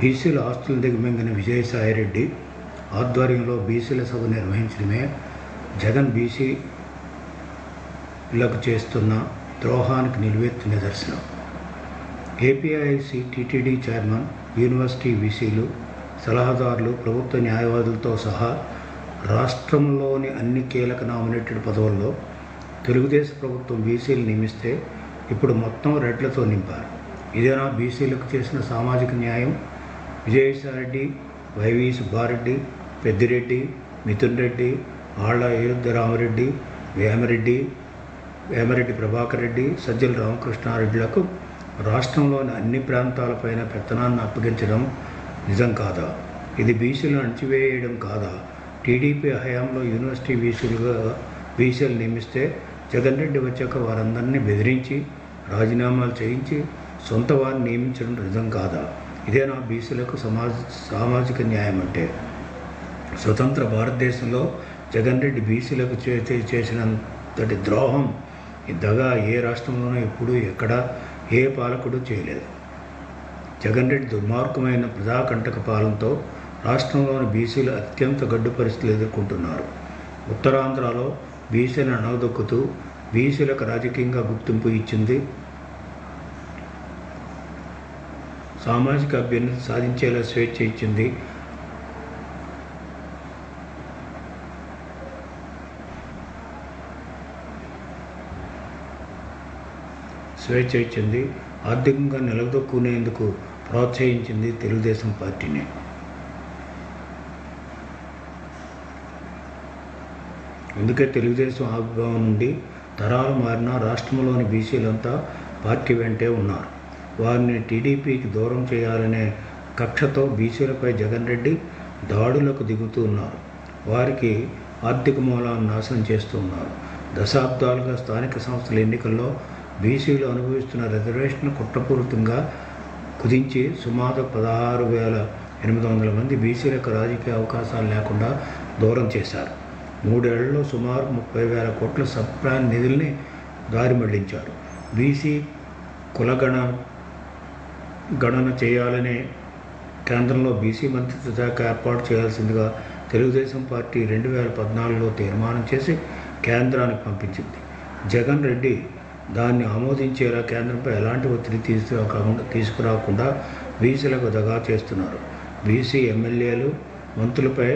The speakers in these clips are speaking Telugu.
బీసీల ఆస్తులు దిగమింగిన విజయసాయిరెడ్డి ఆధ్వర్యంలో బీసీల సభ నిర్వహించడమే జగన్ బీసీలకు చేస్తున్న ద్రోహానికి నిలువెత్తు నిదర్శనం ఏపీఐసి టీటీడీ చైర్మన్ యూనివర్సిటీ వీసీలు సలహాదారులు ప్రభుత్వ న్యాయవాదులతో సహా రాష్ట్రంలోని అన్ని కీలక నామినేటెడ్ పదవుల్లో తెలుగుదేశం ప్రభుత్వం బీసీలు నియమిస్తే ఇప్పుడు మొత్తం రెడ్లతో నింపారు. ఇదేనా బీసీలకు చేసిన సామాజిక న్యాయం? విజయసాయిరెడ్డి వైవి సుబ్బారెడ్డి పెద్దిరెడ్డి మిథున్ రెడ్డి ఆళ్ళ అయోధ్యరామరెడ్డి వేమరెడ్డి వేమరెడ్డి ప్రభాకర్ రెడ్డి సజ్జల రామకృష్ణారెడ్డిలకు రాష్ట్రంలోని అన్ని ప్రాంతాలపైన పెత్తనాన్ని అప్పగించడం నిజం కాదా? ఇది బీసీలను అణచివేయడం కాదా? టీడీపీ హయాంలో యూనివర్సిటీ బీసీలుగా బీసీలు నియమిస్తే జగన్ రెడ్డి వచ్చాక వారందరినీ బెదిరించి రాజీనామాలు చేయించి సొంత వారిని నియమించడం నిజం కాదా? ఇదేనా బీసీలకు సమాజ సామాజిక న్యాయం అంటే. స్వతంత్ర భారతదేశంలో జగన్ రెడ్డి బీసీలకు చే- చేసినంతటి ద్రోహం ఈ దగా ఏ రాష్ట్రంలోనూ ఎప్పుడూ ఎక్కడా ఏ పాలకుడు చేయలేదు. జగన్ రెడ్డి దుర్మార్గమైన ప్రజాకంటక పాలనతో రాష్ట్రంలోని బీసీలు అత్యంత గడ్డు పరిస్థితులు ఎదుర్కొంటున్నారు. ఉత్తరాంధ్రలో బీసీలను అణగదొక్కుతూ బీసీలకు రాజకీయంగా గుర్తింపు ఇచ్చింది సామాజిక అభ్యున్నతి సాధించేలా స్వేచ్ఛ ఇచ్చింది. స్వేచ్ఛ ఇచ్చింది. ఆర్థికంగా నిలదొక్కునేందుకు ప్రోత్సహించింది తెలుగుదేశం పార్టీని. అందుకే తెలుగుదేశం ఆవిర్భావం నుండి తరాలు మారిన రాష్ట్రంలోని బీసీలంతా పార్టీ వెంటే ఉన్నారు. వారిని టీడీపీకి దూరం చేయాలనే కక్షతో బీసీలపై జగన్ రెడ్డి దాడులకు దిగుతూ ఉన్నారు. వారికి ఆర్థిక మూలాలను నాశనం చేస్తూ ఉన్నారు. దశాబ్దాలుగా స్థానిక సంస్థల ఎన్నికల్లో బీసీలు అనుభవిస్తున్న రిజర్వేషన్ కుట్రపూరితంగా కుదించి సుమారు పదహారు వేల ఎనిమిది వందల మంది బీసీలకు రాజకీయ అవకాశాలు లేకుండా దూరం చేశారు. మూడేళ్ళలో సుమారు ముప్పై వేల కోట్ల సబ్ప్లాన్ నిధుల్ని దారి మళ్ళించారు బీసీ కులగణ గణన చేయాలనే కేంద్రంలో బీసీ మంత్రిత్వ శాఖ ఏర్పాటు చేయాల్సిందిగా తెలుగుదేశం పార్టీ రెండు వేల పద్నాలుగులో తీర్మానం చేసి కేంద్రానికి పంపించింది. జగన్ రెడ్డి దాన్ని ఆమోదించేలా కేంద్రంపై ఎలాంటి ఒత్తిడి తీసుకురాకుండా తీసుకురాకుండా బీసీలకు దగా చేస్తున్నారు. బీసీ ఎమ్మెల్యేలు మంత్రులపై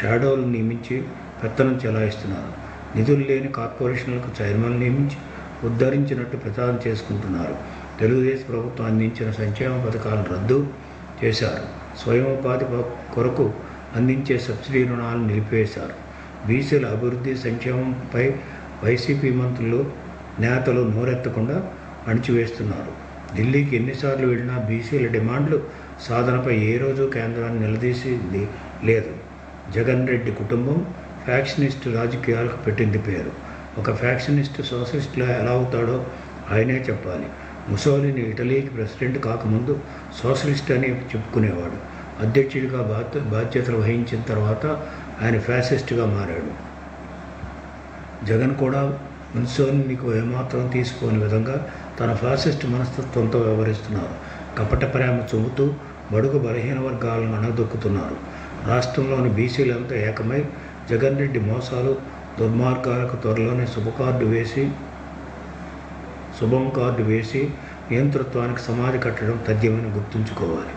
షాడోలు నియమించి పెత్తనం చెలాయిస్తున్నారు. నిధులు లేని కార్పొరేషన్లకు చైర్మన్ నియమించి ఉద్ధరించినట్టు ప్రచారం చేసుకుంటున్నారు. తెలుగుదేశం ప్రభుత్వం అందించిన సంక్షేమ పథకాలను రద్దు చేశారు. స్వయం ఉపాధి కొరకు అందించే సబ్సిడీ రుణాలను నిలిపివేశారు. బీసీల అభివృద్ధి సంక్షేమంపై వైసీపీ మంత్రులు నేతలు నోరెత్తకుండా అణిచివేస్తున్నారు. ఢిల్లీకి ఎన్నిసార్లు వెళ్ళినా బీసీల డిమాండ్లు సాధనపై ఏ రోజు కేంద్రాన్ని నిలదీసింది లేదు. జగన్ రెడ్డి కుటుంబం ఫ్యాక్షనిస్ట్ రాజకీయాలకు పెట్టింది పేరు. ఒక ఫ్యాక్షనిస్ట్ సోషలిస్ట్లా ఎలా అవుతాడో ఆయనే చెప్పాలి. ముసోలిని ఇటలీకి ప్రెసిడెంట్ కాకముందు సోషలిస్ట్ అని చెప్పుకునేవాడు. అధ్యక్షుడిగా బాధ్య బాధ్యతలు వహించిన తర్వాత ఆయన ఫ్యాసిస్ట్గా మారాడు. జగన్ కూడా ముసోలినికి ఏమాత్రం తీసుకోని విధంగా తన ఫ్యాసిస్ట్ మనస్తత్వంతో వ్యవహరిస్తున్నారు. కపట ప్రేమ చూపుతూ బడుగు బలహీన వర్గాలను అణగదొక్కుతున్నారు. రాష్ట్రంలోని బీసీలంతా ఏకమై జగన్ రెడ్డి మోసాలు దుర్మార్గాలకు త్వరలోనే శుభకార్డు వేసి శుభం కార్డు వేసి నియంతృత్వానికి సమాధి కట్టడం తథ్యమని గుర్తుంచుకోవాలి.